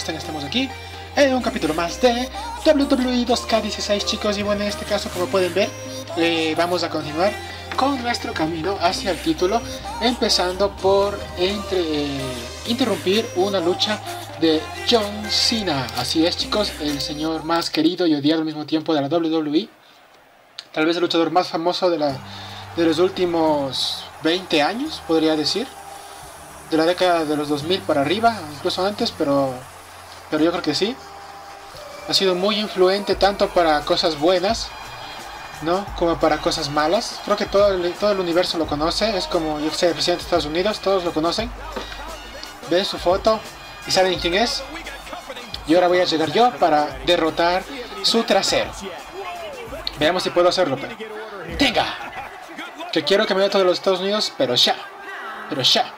¿cómo están? Estamos aquí en un capítulo más de WWE 2K16 chicos y bueno, en este caso como pueden ver, eh, vamos a continuar con nuestro camino hacia el título, empezando por entre, eh, interrumpir una lucha de John Cena. Así es chicos, el señor más querido y odiado al mismo tiempo de la WWE, tal vez el luchador más famoso de, la, de los últimos 20 años, podría decir de la década de los 2000 para arriba, incluso antes, pero, pero yo creo que sí. Ha sido muy influente tanto para cosas buenas, ¿no? Como para cosas malas. Creo que todo el, todo el universo lo conoce, es como, yo sé, el presidente de Estados Unidos, todos lo conocen. Ven su foto y saben quién es. Y ahora voy a llegar yo para derrotar su trasero. Veamos si puedo hacerlo, pero... ¡Tenga! Que quiero que me vea todos los Estados Unidos, pero ya. Pero ya.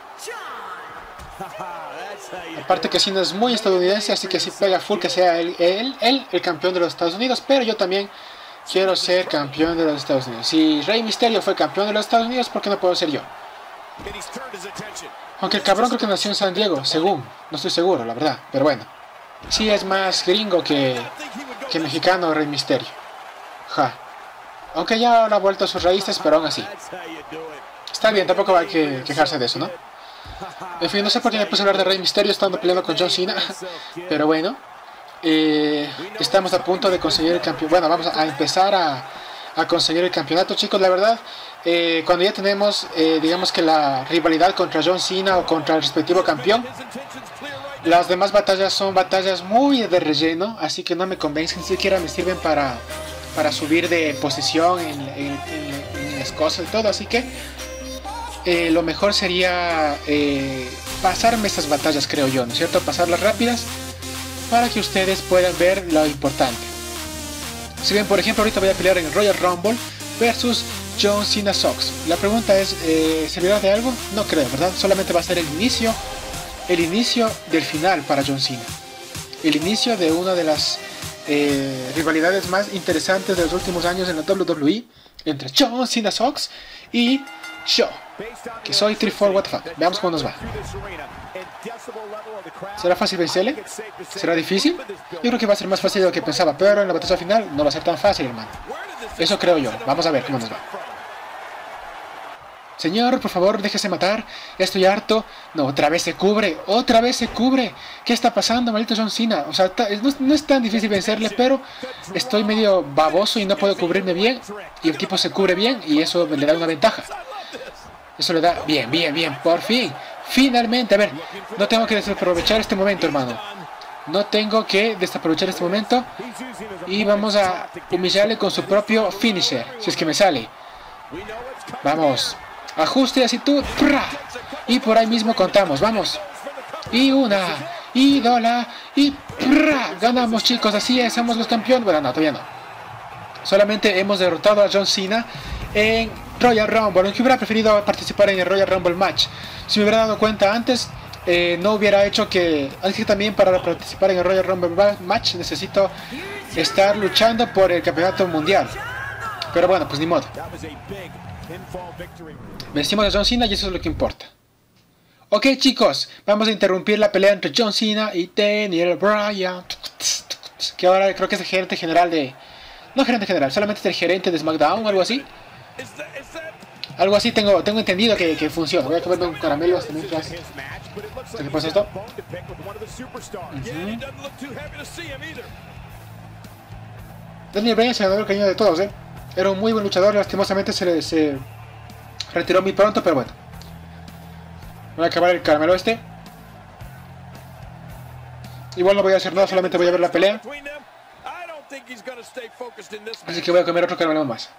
Aparte que Cena es muy estadounidense, así que si pega full que sea él, él, el campeón de los Estados Unidos, pero yo también quiero ser campeón de los Estados Unidos. Si Rey Mysterio fue campeón de los Estados Unidos, ¿por qué no puedo ser yo? Aunque el cabrón creo que nació en San Diego, según, no estoy seguro, la verdad, pero bueno. Sí es más gringo que, mexicano Rey Mysterio. Ja. Aunque ya ha vuelto a sus raíces, pero aún así. Está bien, tampoco hay que quejarse de eso, ¿no? En fin, no sé por a hablar de Rey Misterio estando peleando con John Cena. Pero bueno, eh, estamos a punto de conseguir el campeón. Bueno, vamos a empezar a, a conseguir el campeonato, chicos. La verdad, eh, cuando ya tenemos, eh, digamos que la rivalidad contra John Cena o contra el respectivo campeón, las demás batallas son batallas muy de relleno, así que no me convencen, ni siquiera me sirven para, para subir de posición en, en las cosas y todo. Así que eh, lo mejor sería eh, pasarme estas batallas, creo yo, ¿no es cierto? Pasarlas rápidas para que ustedes puedan ver lo importante. Si bien, por ejemplo, ahorita voy a pelear en Royal Rumble versus John Cena Sox. La pregunta es, eh, ¿servirá de algo? No creo, ¿verdad? Solamente va a ser el inicio, el inicio del final para John Cena. El inicio de una de las eh, rivalidades más interesantes de los últimos años en la WWE entre John Cena Sox y yo, que soy 3-4 what the fuck. Veamos cómo nos va. ¿Será fácil vencerle? ¿Será difícil? Yo creo que va a ser más fácil de lo que pensaba, pero en la batalla final no va a ser tan fácil, hermano. Eso creo yo. Vamos a ver cómo nos va. Señor, por favor, déjese matar. Estoy harto. No, otra vez se cubre. Otra vez se cubre. ¿Qué está pasando, maldito John Cena? O sea, no, no, es tan difícil vencerle, pero estoy medio baboso y no puedo cubrirme bien. Y el tipo se cubre bien y eso le da una ventaja. Eso le da... Bien, bien, bien. Por fin. Finalmente. A ver, no tengo que desaprovechar este momento, hermano. No tengo que desaprovechar este momento. Y vamos a humillarle con su propio finisher. Si es que me sale. Vamos. Ajuste, así tú. Y por ahí mismo contamos. Vamos. Y una. Y dola. Y ganamos, chicos. Así es. Somos los campeones. Bueno, no, todavía no. Solamente hemos derrotado a John Cena en Royal Rumble, aunque hubiera preferido participar en el Royal Rumble match. Si me hubiera dado cuenta antes, eh, no hubiera hecho que... Así que también para participar en el Royal Rumble match necesito estar luchando por el campeonato mundial. Pero bueno, pues ni modo. Vencimos a John Cena y eso es lo que importa. Ok chicos, vamos a interrumpir la pelea entre John Cena y Daniel Bryan. Que ahora creo que es el gerente general de... No gerente general, solamente es el gerente de SmackDown o algo así. Algo así tengo, tengo entendido que, que funciona. Voy a comerme un caramelo hasta mientras. ¿Qué pasa esto? Uh -huh. Daniel Bryan se ganó el cariño de todos, ¿eh? Era un muy buen luchador, lastimosamente se, le, se retiró muy pronto, pero bueno. Voy a acabar el caramelo este. Igual no voy a hacer nada, solamente voy a ver la pelea. Así que voy a comer otro caramelo más.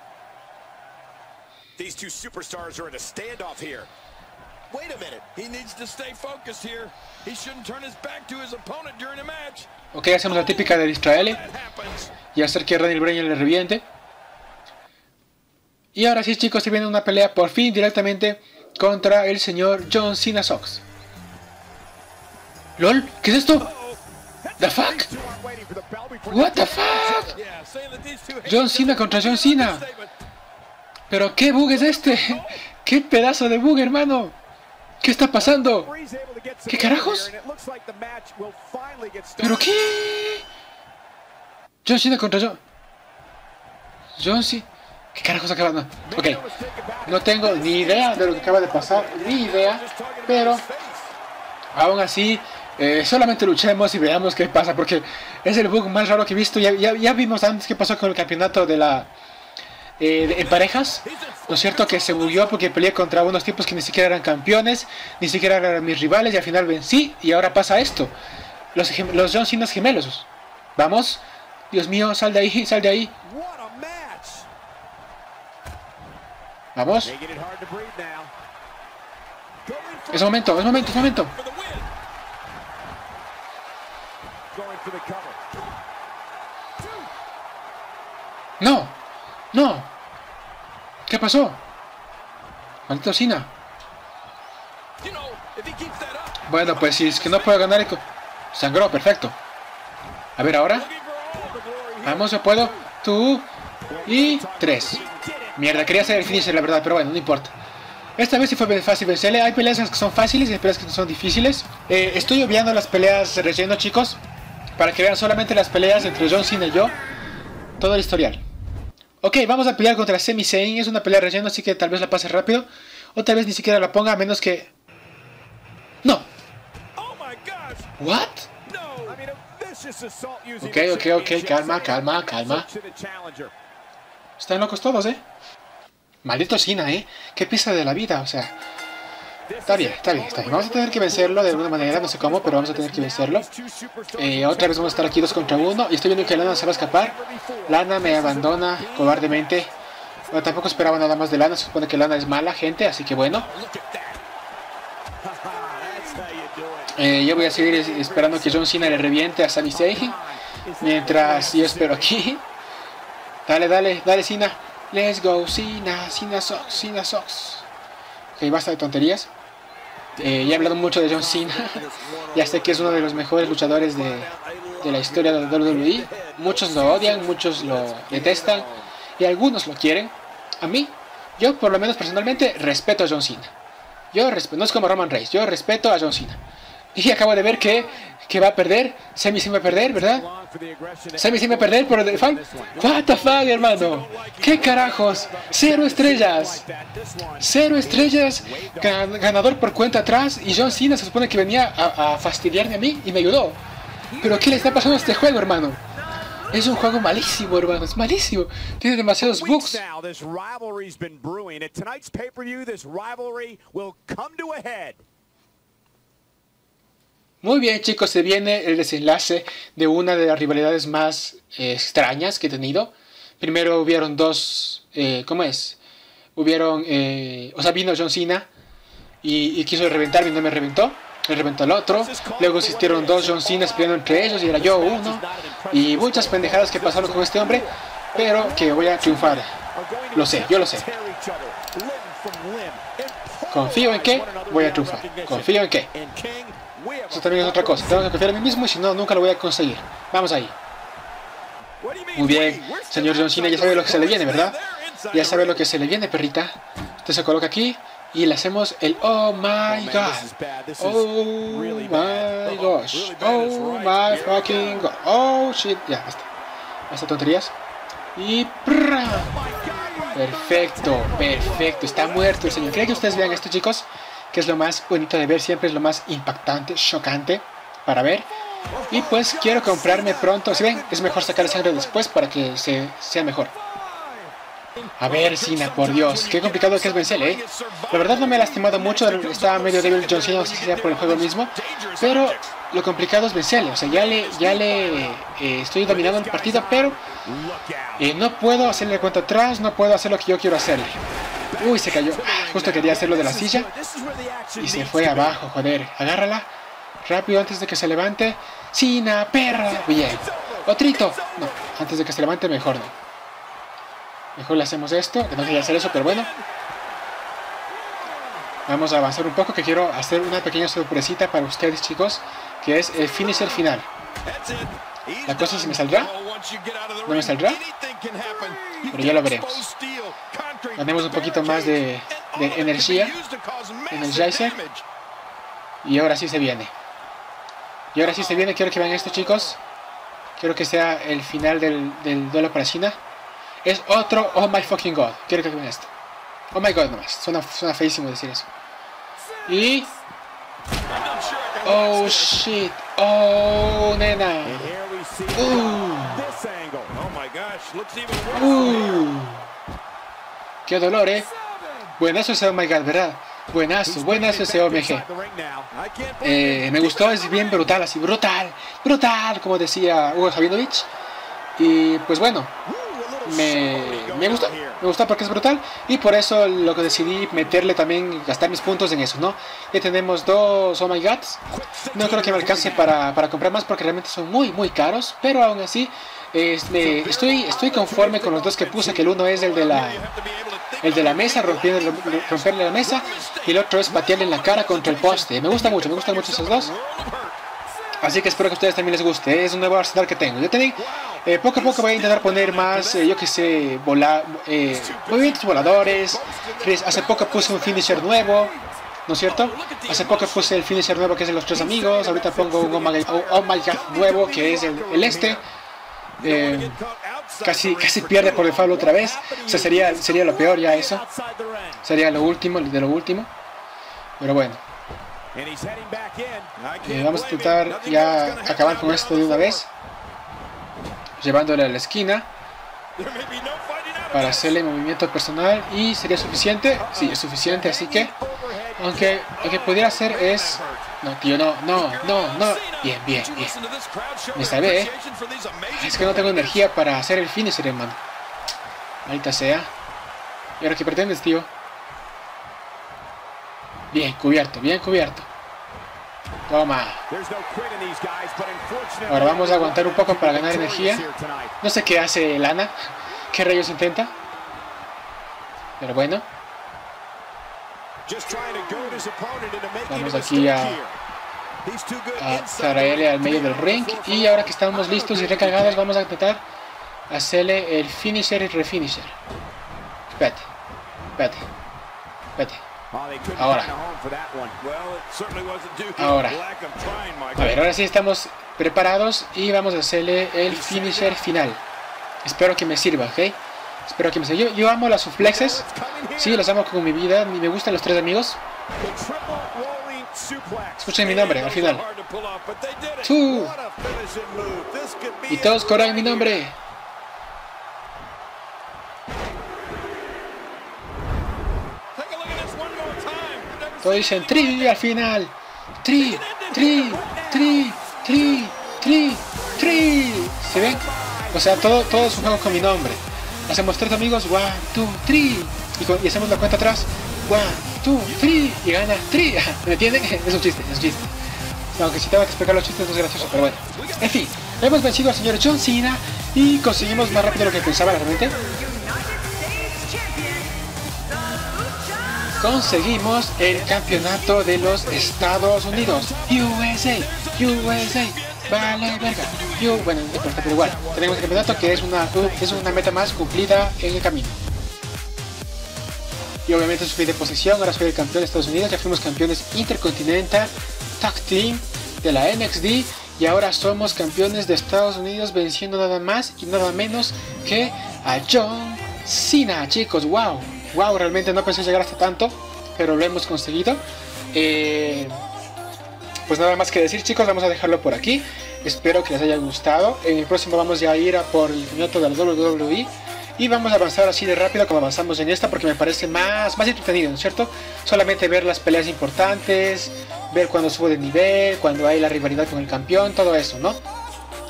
These two superstars are in a standoff here. Wait a minute. He needs to stay focused here. He shouldn't turn his back to his opponent during a match. Ok, hacemos la típica de distraerle y hacer que Daniel Bryan le reviente. Y ahora sí, chicos, se viene una pelea por fin directamente contra el señor John Cena Sox. ¿LOL? ¿Qué es esto? ¿The fuck? ¿What the fuck? John Cena contra John Cena. ¿Pero qué bug es este? ¿Qué pedazo de bug, hermano? ¿Qué está pasando? ¿Qué carajos? ¿Pero qué? John Cena contra John. John Cena. ¿Qué carajos acaba de.? Ok. No tengo ni idea de lo que acaba de pasar. Ni idea. Pero. Aún así. eh, solamente luchemos y veamos qué pasa. Porque es el bug más raro que he visto. Ya, vimos antes qué pasó con el campeonato de la. Eh, en parejas. ¿No es cierto? Que se bugueó porque peleé contra unos tipos que ni siquiera eran campeones. Ni siquiera eran mis rivales. Y al final vencí. Y ahora pasa esto. Los, los John Cena gemelos. Vamos. Dios mío, sal de ahí, sal de ahí. Vamos. Es momento, es momento, es momento. No, no. ¿Qué pasó? Maldito Cena. Bueno, pues si es que no puedo ganar, el sangró, perfecto. A ver ahora. Vamos, yo puedo. Tú y tres. Mierda, quería hacer el finisher, la verdad, pero bueno, no importa. Esta vez sí fue fácil vencerle. Hay peleas que son fáciles y hay peleas que son difíciles. Eh, estoy obviando las peleas relleno, chicos. Para que vean solamente las peleas entre John Cena y yo. Todo el historial. Ok, vamos a pelear contra Semi Zayn. Es una pelea relleno, así que tal vez la pase rápido. O tal vez ni siquiera la ponga, a menos que... No. What? Ok, ok, ok, calma, calma, calma. Están locos todos, ¿eh? Maldito Cena, ¿eh? Qué pieza de la vida, o sea... Está bien, está bien, está bien. Vamos a tener que vencerlo de alguna manera, no sé cómo, pero vamos a tener que vencerlo. Eh, otra vez vamos a estar aquí dos contra uno. Y estoy viendo que Lana se va a escapar. Lana me abandona cobardemente. Bueno, tampoco esperaba nada más de Lana. Se supone que Lana es mala gente, así que bueno. Eh, yo voy a seguir es- esperando que John Cena le reviente a Sami Zayn. Mientras yo espero aquí. Dale, dale, dale Cena. Let's go, Cena, Cena Sox, Cena Sox. Ok, basta de tonterías. Eh, ya he hablado mucho de John Cena. ya sé que es uno de los mejores luchadores de, de la historia de la WWE. Muchos lo odian, muchos lo detestan y algunos lo quieren. A mí, yo por lo menos personalmente respeto a John Cena. Yo respeto, no es como Roman Reigns, yo respeto a John Cena. Y acabo de ver que, que va a perder, Sami Zayn va a perder, ¿verdad? Sami Zayn va a perder por el fan. What the fuck, hermano? ¿Qué carajos? Cero estrellas. Cero estrellas, gan- ganador por cuenta atrás y John Cena se supone que venía a, a fastidiarme a mí y me ayudó. Pero ¿qué le está pasando a este juego, hermano? Es un juego malísimo, hermano, es malísimo. Tiene demasiados bugs. Now, this rivalry's been brewing. At tonight's pay-per-view, this rivalry will come to a head. Muy bien, chicos, se viene el desenlace de una de las rivalidades más eh, extrañas que he tenido. Primero hubieron dos, eh, ¿cómo es? Hubieron, eh, o sea, vino John Cena y, quiso reventarme y no me reventó. Le reventó al otro. Luego existieron dos John Cenas peleando entre ellos y era yo uno. Y muchas pendejadas que pasaron con este hombre, pero que voy a triunfar. Lo sé, yo lo sé. Confío en que voy a triunfar. Confío en que. Eso también es otra cosa. Tengo que confiar en mí mismo y si no, nunca lo voy a conseguir. Vamos ahí. Muy bien, señor John Cena, ya sabe lo que se le viene, ¿verdad? Ya sabe lo que se le viene, perrita. Usted se coloca aquí y le hacemos el Oh my God. Oh my gosh. Oh my fucking God. Oh shit. Ya, basta. Basta tonterías. Y. ¡prra! Perfecto, perfecto. Está muerto el señor. Quiero que ustedes vean esto, chicos. Que es lo más bonito de ver. Siempre es lo más impactante, chocante para ver. Y pues quiero comprarme pronto. Si ven, es mejor sacar sangre después para que se, sea mejor. A ver, Cena, por Dios. Qué complicado que es vencerle, ¿eh? La verdad no me ha lastimado mucho. Estaba medio débil John Cena, no sé si sea por el juego mismo. Pero lo complicado es vencerle. O sea, ya le, ya le eh, estoy dominando el partido, pero eh, no puedo hacerle cuenta atrás. No puedo hacer lo que yo quiero hacerle. Uy, se cayó. Justo quería hacerlo de la silla. Y se fue abajo, joder. Agárrala. Rápido antes de que se levante. Cena, perra. Bien. Otrito. No, antes de que se levante, mejor no. Mejor le hacemos esto. Que no quería hacer eso, pero bueno. Vamos a avanzar un poco. Que quiero hacer una pequeña sorpresita para ustedes, chicos. Que es el finisher final. ¿La cosa se me saldrá? ¿No me saldrá? Pero ya lo veremos. Ganemos un poquito más de, de energía. Energizer. Y ahora sí se viene. Y ahora sí se viene. Quiero que vean esto, chicos. Quiero que sea el final del, del duelo para China. Es otro Oh my fucking god. Quiero que vean esto. Oh my god nomás. Suena, suena feísimo decir eso. Y... Oh shit. Oh nena. Angle. Oh. Uh. Qué dolor, eh. Buenazo ese Oh my god, ¿verdad? Buenazo, buenazo ese OMG. Eh, me gustó, es bien brutal, así, brutal, brutal, como decía Hugo Sabinovich. Y pues bueno, me, me here. me gustó porque es brutal. Y por eso lo que decidí meterle también, gastar mis puntos en eso, ¿no? Ya tenemos dos Oh My Gods. No creo que me alcance para, para comprar más porque realmente son muy, muy caros. Pero aún así, es- me- estoy, estoy conforme con los dos que puse, que el uno es el de la, el de la mesa, rompiendo, romperle la mesa, y el otro es patearle en la cara contra el poste. Me gusta mucho, me gustan mucho esos dos. Así que espero que a ustedes también les guste. Es un nuevo arsenal que tengo. Yo tengo, eh, poco a poco voy a intentar poner más, eh, yo que sé, vola, eh, movimientos voladores. Hace poco puse un finisher nuevo, ¿no es cierto? Hace poco puse el finisher nuevo que es de los tres amigos. Ahorita pongo un Oh nuevo que es el este. Eh, casi, casi pierde por default otra vez. O sea, sería, sería lo peor ya eso. Sería lo último, de lo último. Pero bueno, eh, vamos a intentar ya acabar con esto de una vez. Llevándole a la esquina para hacerle movimiento personal y sería suficiente. Sí, es suficiente, así que aunque lo que pudiera hacer es... No, tío, no, no, no, no. Bien, bien, bien. Me salvé, eh. Es que no tengo energía para hacer el finisher, hermano. Ahorita sea. ¿Y ahora qué pretendes, tío? Bien, cubierto, bien cubierto. Toma. Ahora vamos a aguantar un poco para ganar energía. No sé qué hace Lana. ¿Qué rayos intenta? Pero bueno, Vamos aquí a- a traerle al medio del ring. Y ahora que estamos listos y recargados, vamos a intentar hacerle el finisher y refinisher. Espérate, espérate, espérate. Couldn't Ahora. Ahora. A ver, ahora sí estamos preparados y vamos a hacerle el finisher final. Espero que me sirva, ¿ok? Espero que me sirva. Yo, amo las suplexes. Sí, las amo con mi vida. Me gustan los tres amigos. Escuchen mi nombre al final. Be Y todos corran mi nombre. Todos dicen tri al final. Tri, tri, tri, tri, tri, tri. ¿Se ven? O sea, todo, todo es un juego con mi nombre. Hacemos tres amigos, one, two, three. Y, hacemos la cuenta atrás, one, two, three. Y gana three. ¿Me entienden? Es un chiste, es un chiste. Aunque si tengo que explicar los chistes no es gracioso, pero bueno. En fin, hemos vencido al señor John Cena y conseguimos más rápido de lo que pensaba realmente. Conseguimos el campeonato de los Estados Unidos. USA, USA, vale verga. You- bueno, no importa, pero igual. Tenemos el campeonato que es una, es una meta más cumplida en el camino. Y obviamente subí de posición, ahora soy el campeón de Estados Unidos, ya fuimos campeones Intercontinental Tag Team de la NXD y ahora somos campeones de Estados Unidos venciendo nada más y nada menos que a John Cena, chicos, wow, wow, realmente no pensé llegar hasta tanto, pero lo hemos conseguido. Eh, pues nada más que decir chicos, vamos a dejarlo por aquí. Espero que les haya gustado. En el próximo vamos ya a ir a por el campeonato de la WWE. Y vamos a avanzar así de rápido como avanzamos en esta porque me parece más, más entretenido, ¿no es cierto? Solamente ver las peleas importantes, ver cuando sube de nivel, cuando hay la rivalidad con el campeón, todo eso, ¿no?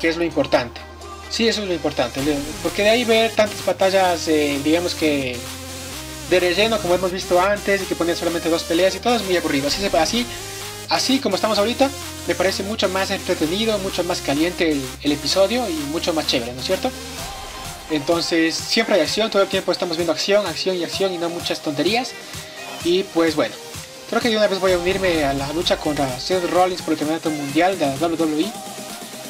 Que es lo importante. Sí, eso es lo importante. Porque de ahí ver tantas batallas, eh, digamos que de relleno como hemos visto antes y que ponen solamente dos peleas y todo es muy aburrido. Así, así, así como estamos ahorita, me parece mucho más entretenido, mucho más caliente el, episodio y mucho más chévere, ¿no es cierto? Entonces siempre hay acción, todo el tiempo estamos viendo acción, acción y acción y no muchas tonterías. Y pues bueno, creo que de una vez voy a unirme a la lucha contra Seth Rollins por el campeonato mundial de la WWE.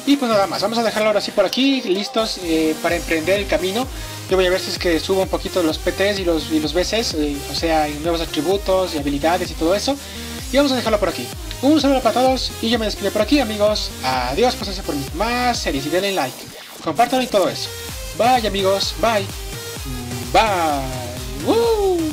Y pues nada más, vamos a dejarlo ahora sí por aquí, listos eh, para emprender el camino Yo voy a ver si es que subo un poquito los PTs y los, y BCs, eh, o sea, nuevos atributos y habilidades y todo eso. Y vamos a dejarlo por aquí. Un saludo para todos y yo me despido por aquí, amigos. Adiós, pásense por mis más series y denle like. Compártanlo y todo eso. Bye, amigos. Bye. Bye.